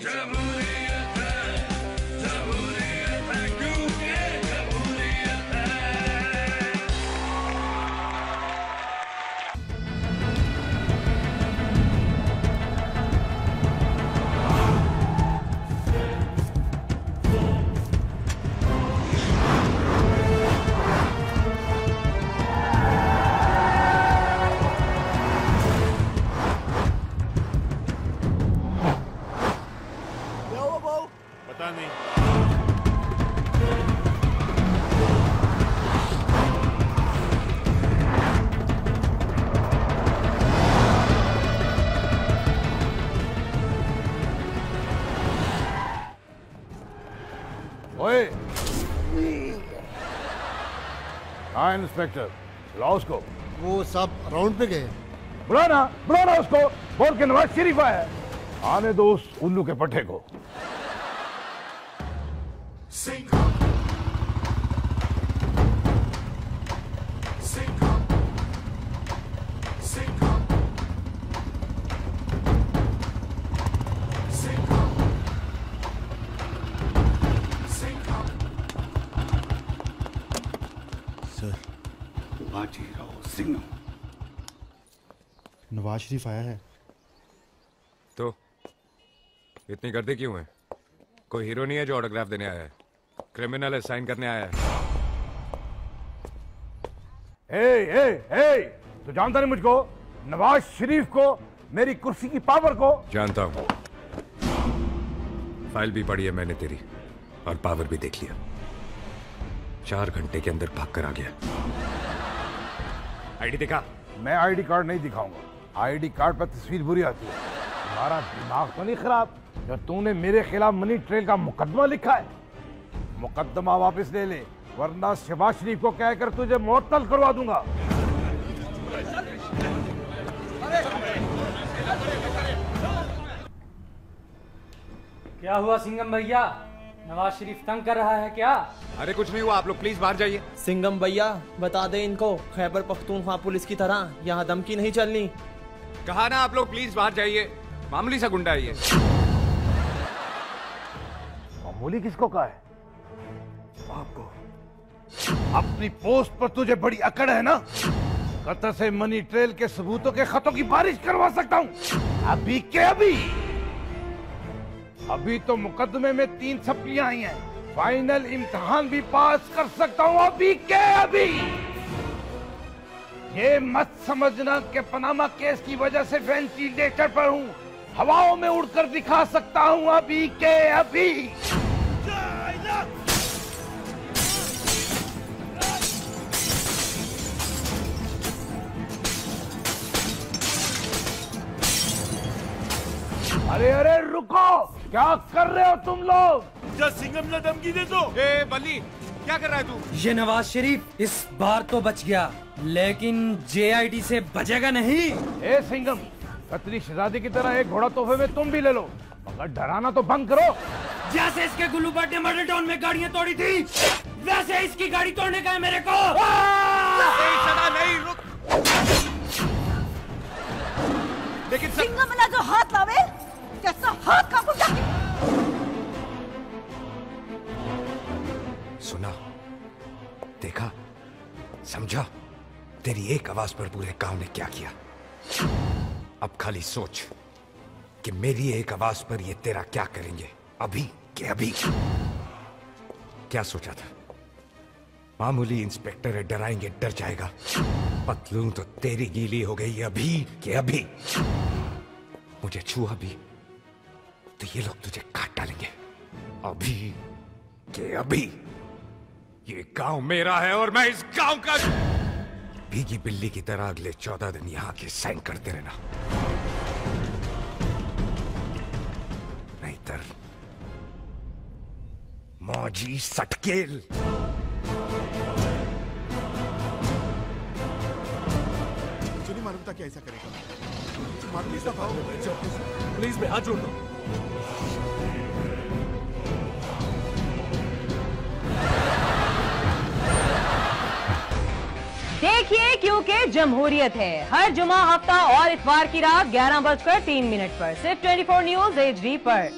Germany. पता नहीं ओए हाँ इंस्पेक्टर लाओ उसको वो सब राउंड पे गए। बुला ना बुला ना उसको। बोल के नवाज़ शरीफ आया। है। आने दो उस उल्लू के पट्टे को। सर नवाज़ शरीफ आया है। तो इतनी गर्दी क्यों है? कोई हीरो नहीं है जो ऑटोग्राफ देने आया है। क्रिमिनल है साइन करने आया है। ए ए ए तू जानता नहीं मुझको? नवाज़ शरीफ को मेरी कुर्सी की पावर को? जानता हूँ। फ़ाइल भी पड़ी है मैंने तेरी और पावर भी देख लिया। चार घंटे के अंदर भाग कर आ गया। आईडी दिखा? मैं आईडी कार्ड नहीं दिखाऊँगा। आईडी कार्ड पर तस्वीर बुरी आती है। तुम्हारा दिमाग तो नहीं खराब जब तूने मेरे खिलाफ मनी ट्रेल का मुकदमा लिखा है। मुकदमा वापस ले ले वरना शहबाज शरीफ को कहकर तुझे मुअत्तल करवा दूँगा। क्या हुआ सिंगम भैया? नवाज़ शरीफ तंग कर रहा है क्या? अरे कुछ नहीं हुआ आप लोग प्लीज़ बाहर जाइए। सिंगम भैया बता दे इनको खैबर पख्तूनख्वा पुलिस की तरह यहाँ धमकी नहीं चलनी। कहा ना आप लोग प्लीज़ बाहर जाइए। मामूली सा गुंडा है ये। मामूली किसको कहा है? आपको अपनी पोस्ट पर तुझे बड़ी अकड़ है ना? कतर से मनी ट्रेल के सबूतों के खतों की बारिश करवा सकता हूँ। अभी के अभी। अभी तो मुकदमे में तीन सप्लियाँ आई हैं। फाइनल इम्तिहान भी पास कर सकता हूँ अभी के अभी। ये मत समझना कि पनामा केस की वजह से वेंटिलेटर पर हूँ। हवाओं में उड़कर दिखा सकता हूँ अभी के अभी। अरे अरे रुको! क्या कर रहे हो तुम लोग? जब सिंगम ने धमकी दे तो। ए बल्ली क्या कर रहा है तू? ये नवाज़ शरीफ इस बार तो बच गया लेकिन जेआईटी से बचेगा नहीं। ए सिंगम कतरी शहजादी की तरह एक घोड़ा तोहफे में तुम भी ले लो मगर डराना तो बंद करो। जैसे इसके गुल्लू भट्ट ने मर्डर टाउन में गाड़ियाँ तोड़ी थी वैसे इसकी गाड़ी तोड़ने का है मेरे को। नहीं रुक। देखा? समझा? तेरी एक आवाज़ पर पूरे गाँव ने क्या किया? अब खाली सोच कि मेरी एक आवाज़ पर ये तेरा क्या करेंगे? अभी के अभी। क्या सोचा था? मामूली इंस्पेक्टर है डराएँगे, डर जाएगा। पतलून तो तेरी गीली हो गई, अभी के अभी। मुझे छुआ भी तो ये लोग तुझे काट डालेंगे। अभी के अभी। ये गाँव मेरा है और मैं इस गाँव का भीगी बिल्ली की तरह अगले चौदह दिन यहाँ के साइन करते रहना। नहीं तर मौजी सटकेल। मुझे नहीं मालूम था कि ऐसा करेगा मालूम प्लीज़ मैं हाथ जोड़ दो। क्योंकि जमहूरियत है। हर जुमा हफ़्ता और इतवार की रात ग्यारह बजकर तीन मिनट पर, सिर्फ़ 24 न्यूज़ एच है